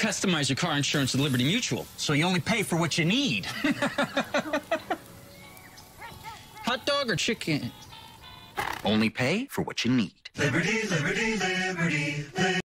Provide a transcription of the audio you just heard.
customize your car insurance with Liberty Mutual. So you only pay for what you need. Hot dog or chicken? only pay for what you need. Liberty, liberty, liberty.